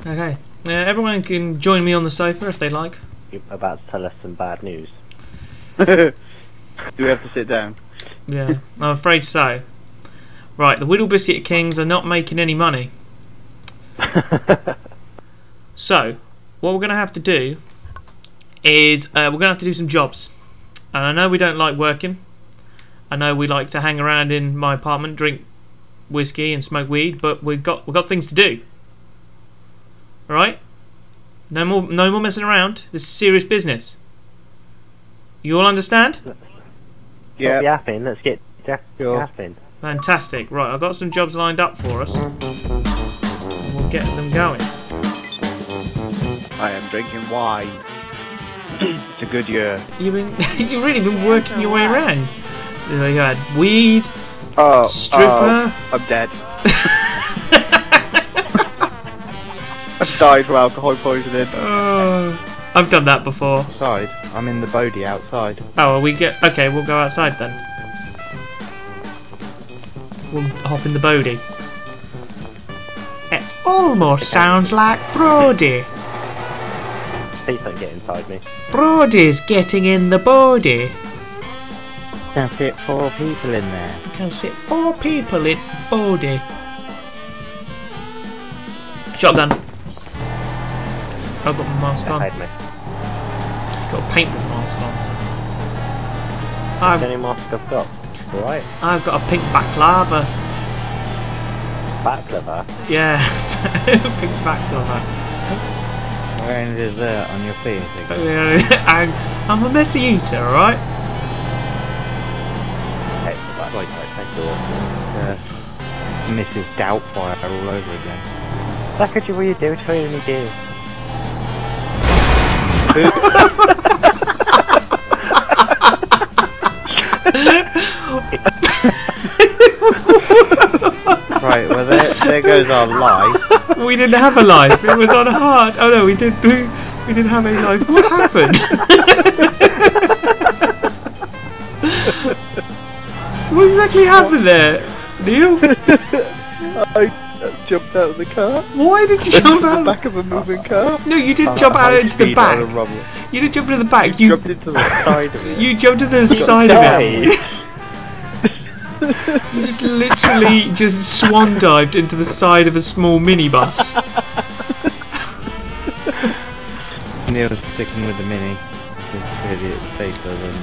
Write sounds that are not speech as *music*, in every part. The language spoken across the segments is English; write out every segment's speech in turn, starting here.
Okay. Uh, everyone can join me on the sofa if they like. You're about to tell us some bad news. *laughs* Do we have to sit down? Yeah, I'm afraid so. Right, the Widdle Biscuit Kings are not making any money. *laughs* So, what we're going to have to do is uh, we're going to have to do some jobs. And I know we don't like working. I know we like to hang around in my apartment, drink whiskey and smoke weed, but we've got we've got things to do. All right? No more no more messing around. This is serious business. You all understand? Yeah. Yeah. yapping. Let's get ja- Sure. yapping. Fantastic. Right, I've got some jobs lined up for us. And we'll get them going. I am drinking wine. it's a good year. You've been *laughs* you've really been working your way around. You know, you had weed, Oh, stripper. oh, I'm dead. *laughs* *laughs* died from alcohol poisoning. Oh, *sighs* I've done that before. Outside. I'm in the Bodhi outside. Oh, well, we get okay. We'll go outside then. We'll hop in the Bodhi. It almost sounds like Brody. Please don't get inside me. Brody's getting in the Bodhi. Can fit four people in there. You can sit four people in Bodie. Shotgun. I've got my mask on. Hide me. Got a paintball mask on. How I've many masks I've got? Alright. I've got a pink baklava. Baklava. Yeah, *laughs* pink baklava. Wearing dessert on your feet. *laughs* I'm, I'm a messy eater, alright? Like, like, like, thank you. Uh, Mrs. Doubtfire all over again. Look at you, what you do, what you do. *laughs* Right, well there, there goes our life. We didn't have a life, it was on hard. Oh no, we did we, we didn't have any life. What happened? *laughs* what exactly happened there? Neil? *laughs* I jumped out of the car. Why did you jump *laughs* out of the back of a moving car. No, you didn't jump uh, out into the Speed on a back. You didn't jump into the back. You jumped into the *laughs* side of it. you jumped to the side of it. *laughs* You just literally just swan dived into the side of a small minibus. Neil's sticking with the mini. It's clearly it's safer than.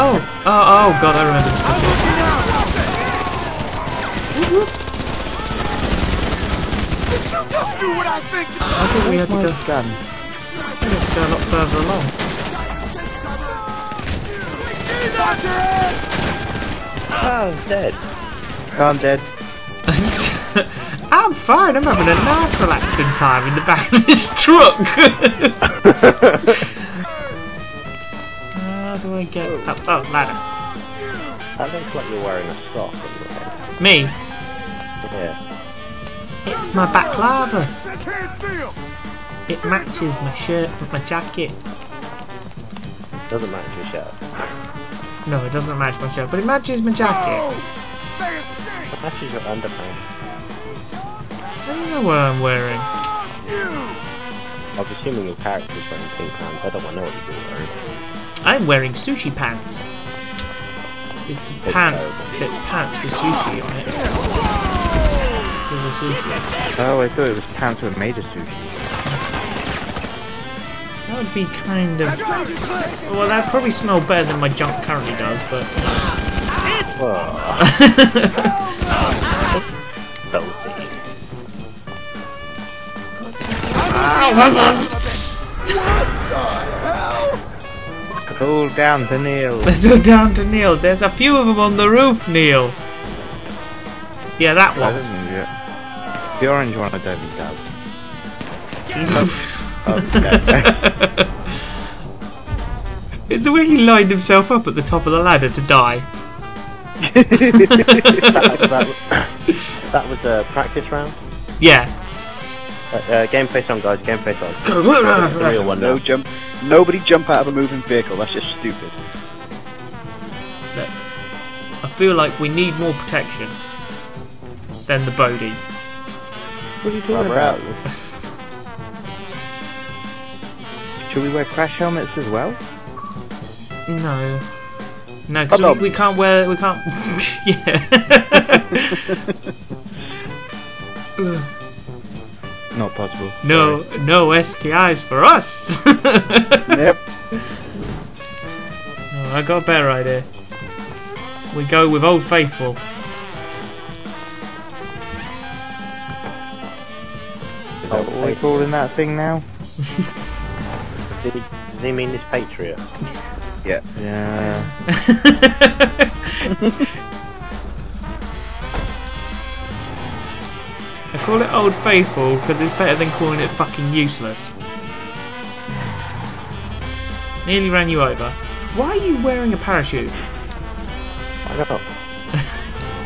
Oh, oh, oh god, I remember this oh, one. I think we had to go, gun. we had to go a lot further along. Oh, I'm dead. Oh, I'm dead. I'm fine, I'm having a nice relaxing time in the back of this truck. *laughs* How do I get up? Oh, ladder. That looks like you're wearing a sock on your head. Me, Yeah. it's my baklava. It matches my shirt with my jacket. It doesn't match your shirt. No, it doesn't match my shirt, but it matches my jacket. It matches your underpants. I don't know what I'm wearing. I was assuming your character's wearing pink pants. I don't want to know what you're wearing. I'm wearing sushi pants. It's It's pants. terrible. It's pants with sushi on it. There's a sushi. Oh, I thought it was pants were made of sushi. That would be kind of. Well, that'd probably smell better than my junk currently does, but. *laughs* Cool down to Neil. Let's go down to Neil. There's a few of them on the roof, Neil. Yeah, that one. Don't know yet. The orange one I don't think does. Okay. *laughs* it's the way he lined himself up at the top of the ladder to die. *laughs* that, that, that was a practice round. Yeah. Uh, uh, gameplay on, guys. Game face on. The real one No now. jump. Nobody jump out of a moving vehicle. That's just stupid. Look, I feel like we need more protection than the Bodhi. What are you talking Rubber about? Should we wear crash helmets as well? No. No, because we, we can't wear. We can't. *laughs* yeah. *laughs* Not possible. no, no STIs for us. *laughs* Yep. No, I got a better idea. We go with Old Faithful. That what we're calling that thing now? Did he, does he mean this Patriot? Yeah. Yeah. *laughs* I call it Old Faithful because it's better than calling it fucking useless. Nearly ran you over. Why are you wearing a parachute? I don't know. *laughs*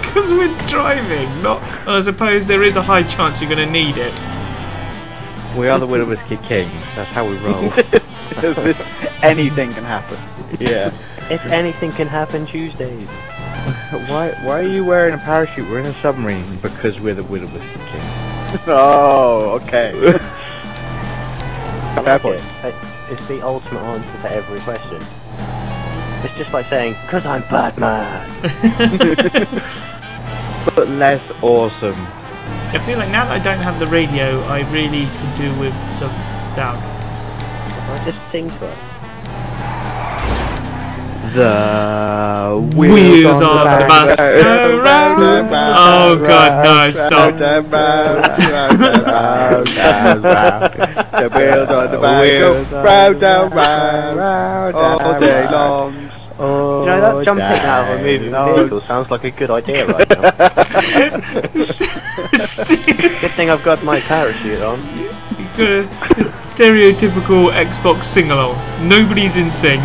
Because we're driving, not. I suppose there is a high chance you're going to need it. We are the Widdle Biscuit Kings. That's how we roll. *laughs* Anything can happen. yeah. If anything can happen Tuesdays. *laughs* Why Why are you wearing a parachute? We're in a submarine because we're the Widdle Biscuit Kings. *laughs* Oh, okay. I like it. It- It's the ultimate answer to every question. It's just like saying, "Cause I'm Batman." But less awesome. I feel like now that I don't have the radio, I really could do with some sound. I just sing to it. The Wheels on the bus go round. Oh god, no, stop. The wheels on the bus Wheels go on round the and bus, round round all and day round. Long. You know that jumping out of a moving vehicle oh. sounds like a good idea right now. *laughs* Good thing I've got my parachute on. You've got a stereotypical Xbox sing along. Nobody's in sync.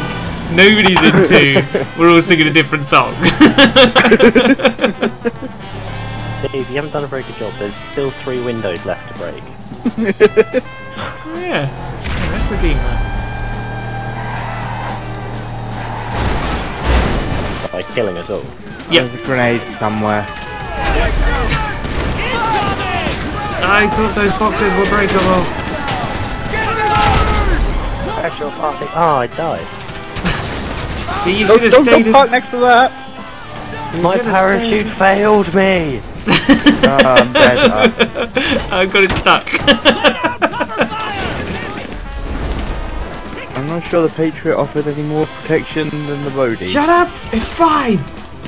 Nobody's in tune. *laughs* We're all singing a different song. *laughs* Steve, you haven't done a very good job. There's still three windows left to break. yeah. yeah. Let's redeem that. By killing us all. Yep. There's a grenade somewhere. I thought those boxes were breakable. Actual party. Oh, I died. *laughs* See, you Don't, should have don't, stayed. don't park next to that. My parachute stayed. failed me. *laughs* Oh, I'm dead. *laughs* I've got it stuck. I'm not sure the Patriot offered any more protection than the Bodhi. Shut up! It's fine.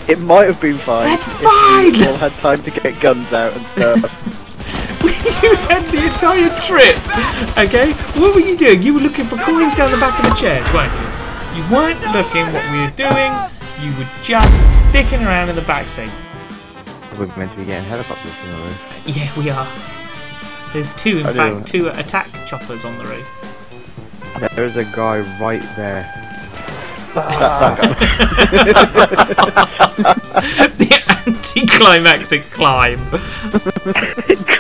It might have been fine. That's if fine! We all had time to get guns out and stuff. *laughs* you *laughs* had the entire trip. Okay, what were you doing? You were looking for coins down the back of the chairs, weren't you? You weren't looking what we were doing. You were just dicking around in the back seat. We're meant to be getting helicopters from the roof. Yeah, we are. There's two, in I fact, do. two attack choppers on the roof. There's a guy right there. the anticlimactic climb.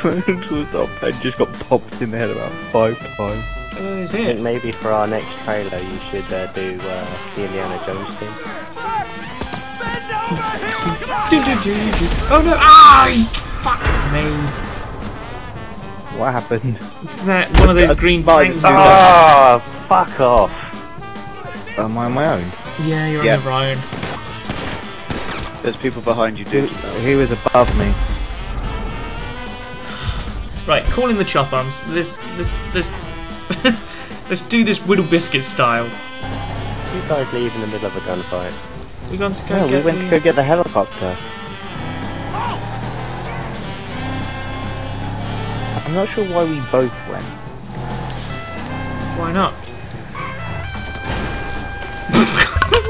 Going to the top and just got popped in the head about five times. Oh, is I think it? maybe for our next trailer you should uh, do uh, the Indiana Jones thing. Oh no! Ah! Fuck me! What happened? This is that one of those green bikes. Ah. Oh, fuck off. Am I on my own? Yeah, you're Yeah. on your own. There's people behind you, He, dude. he was above me. Right, call in the chopper. I'm s- This, this, this. *laughs* Let's do this Widdle Biscuit style. You guys leave in the middle of a gunfight. We going to go No, we get went the... to go get the helicopter. I'm not sure why we both went. Why not? *laughs*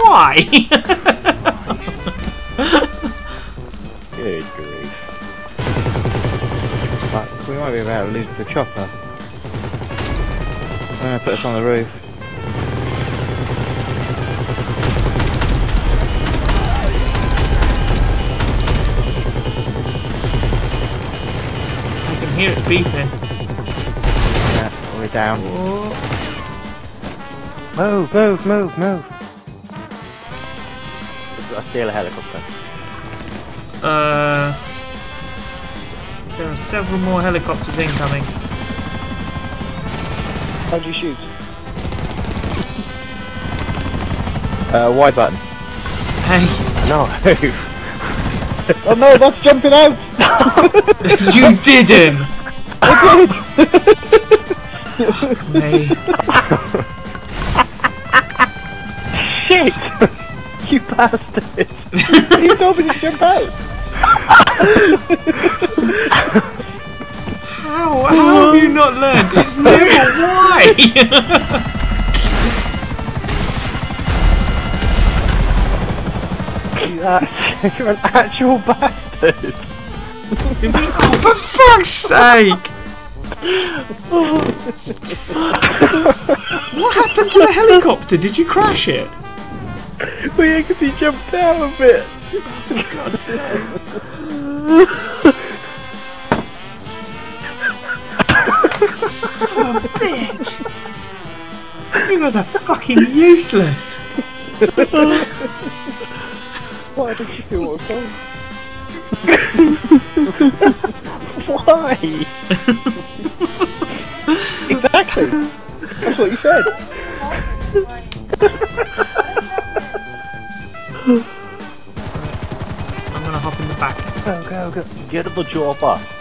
Why? Good grief. But we might be about to lose the chopper. I'm gonna put us on the roof. Hear it beeping. Yeah, we're down. Oh, Move, move, move, move. I steal a helicopter. uh, There are several more helicopters incoming. How'd you shoot? Uh, Y button. Hey, No. *laughs* Oh no, that's jumping out! *laughs* you didn't! Hey, Shit! you bastard! you told me to jump out! how, how have you not learned? It's never *laughs* why! *laughs* Act- *laughs* You're an actual bastard! Oh, *laughs* for fuck's sake! *laughs* what happened to the helicopter? Did you crash it? well, yeah, because he jumped out of it. For God's sake. Son of a bitch! You guys are fucking useless! Why did you do what was Why? Exactly! That's what you said! I'm gonna hop in the back. Go, go, go. Get the chopper. Oh,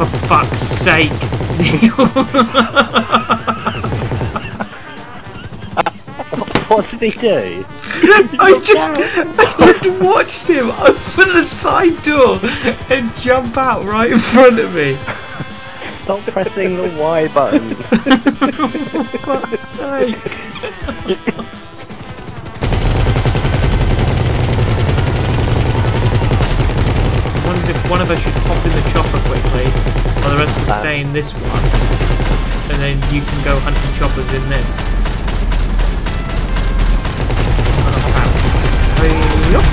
for fuck's sake! What did he do? I just, I just watched him open the side door and jump out right in front of me. Stop pressing the Y button. *laughs* For fuck's sake! *laughs* I wondered if one of us should hop in the chopper quickly, while the rest of us stay in this one, and then you can go hunting choppers in this. I'm gonna hop out. Hey-yup.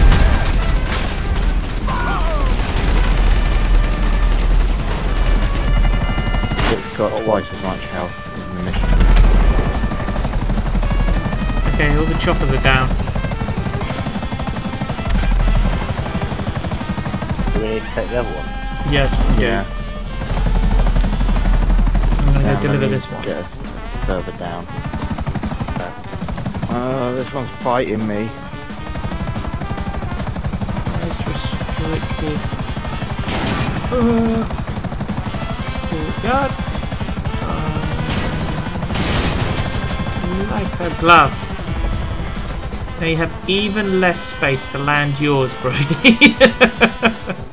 It's got twice as much health in the mission. Okay, all the choppers are down. Take the other one? Yes, we do. Yeah. I'm gonna Now go deliver this one. Get further down. Uh, this one's fighting me. Let's restricted. Uh, God. Uh, like a glove. Now you have even less space to land yours, Brody. *laughs*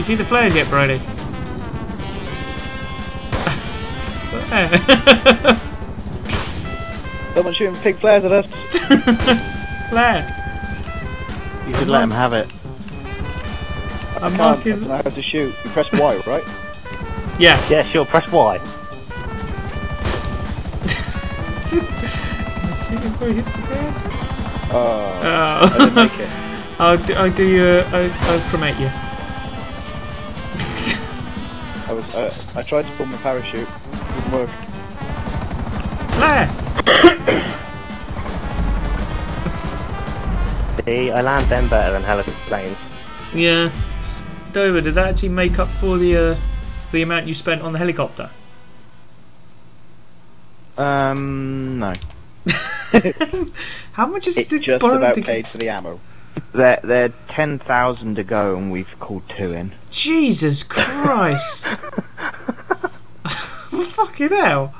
No, you see the flares yet, Brody? *laughs* someone shooting pig flares at us! *laughs* Flare. You should let him have it. I I'm can't, marking- I don't know how to shoot. You press Y, right? Yeah. Yeah, sure, press Y. Shooting before he hits the ground. Oh, I didn't Oh. make it. *laughs* I'll do, I'll do you. Uh, I'll, I'll promote you. I was, uh, I tried to pull my parachute. Didn't work. Flare. *coughs* See, I land them better than heliplanes. Yeah. Dover, did that actually make up for the uh, the amount you spent on the helicopter? Um, no. *laughs* How much is It it just borrowed about to get? paid for the ammo. They're, they're 10,000 to go and we've called two in. Jesus Christ! *laughs* *laughs* Fucking hell!